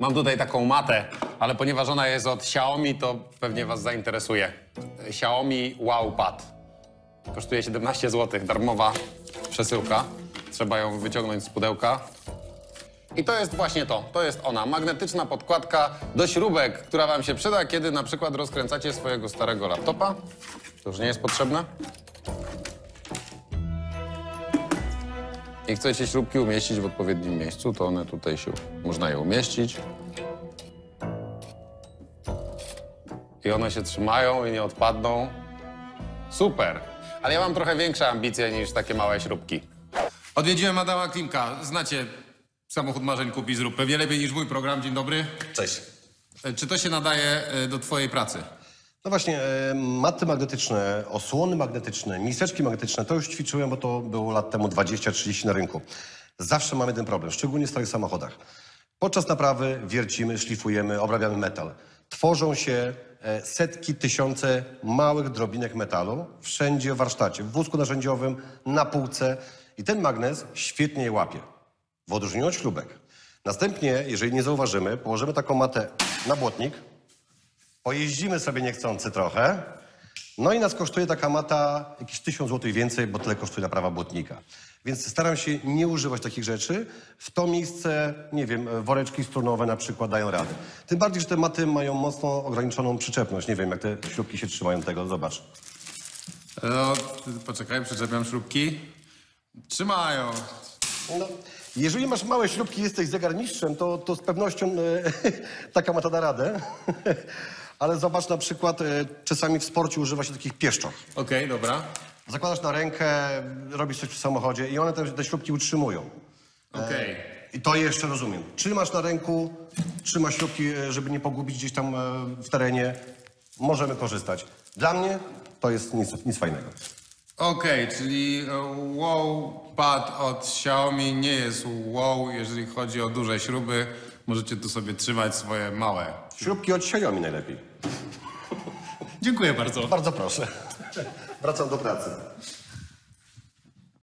Mam tutaj taką matę, ale ponieważ ona jest od Xiaomi, to pewnie was zainteresuje. Xiaomi Wow Pad. Kosztuje 17 zł, darmowa przesyłka. Trzeba ją wyciągnąć z pudełka. I to jest właśnie to. To jest ona. Magnetyczna podkładka do śrubek, która wam się przyda, kiedy na przykład rozkręcacie swojego starego laptopa. To już nie jest potrzebne. I chcecie śrubki umieścić w odpowiednim miejscu, to one tutaj się, można je umieścić. I one się trzymają i nie odpadną. Super! Ale ja mam trochę większe ambicje niż takie małe śrubki. Odwiedziłem Adama Klimka. Znacie samochód marzeń kupi zrób. Pewnie lepiej niż mój program. Dzień dobry. Cześć. E, Czy to się nadaje e, do twojej pracy? No właśnie, e, maty magnetyczne, osłony magnetyczne, miseczki magnetyczne, to już ćwiczyłem, bo to było lat temu 20-30 na rynku. Zawsze mamy ten problem, szczególnie w starych samochodach. Podczas naprawy wiercimy, szlifujemy, obrabiamy metal. Tworzą się e, setki, tysiące małych drobinek metalu wszędzie w warsztacie, w wózku narzędziowym, na półce i ten magnes świetnie je łapie. W odróżnieniu od śrubek. Następnie, jeżeli nie zauważymy, położymy taką matę na błotnik, Pojeździmy sobie niechcący trochę. No i nas kosztuje taka mata jakieś 1000 zł więcej, bo tyle kosztuje naprawa błotnika. Więc staram się nie używać takich rzeczy. W to miejsce, nie wiem, woreczki strunowe na przykład dają radę. Tym bardziej, że te maty mają mocno ograniczoną przyczepność. Nie wiem, jak te śrubki się trzymają tego. Zobacz. No, poczekaj, przyczepiam śrubki. Trzymają. No, jeżeli masz małe śrubki, jesteś zegarmistrzem, to, to z pewnością e, taka mata da radę. Ale zobacz na przykład, e, czasami w sporcie używa się takich pieszczoch. Okej, dobra. Zakładasz na rękę, robisz coś przy samochodzie i one te, te śrubki utrzymują. Okej. I to jeszcze rozumiem. Trzymasz na ręku, trzymasz śrubki, e, żeby nie pogubić gdzieś tam e, w terenie. Możemy korzystać. Dla mnie to jest nic, nic fajnego. Okej, czyli e, wow pad od Xiaomi nie jest wow, jeżeli chodzi o duże śruby. Możecie tu sobie trzymać swoje małe. Śrubki od Xiaomi najlepiej. Dziękuję bardzo. Bardzo proszę. Wracam do pracy.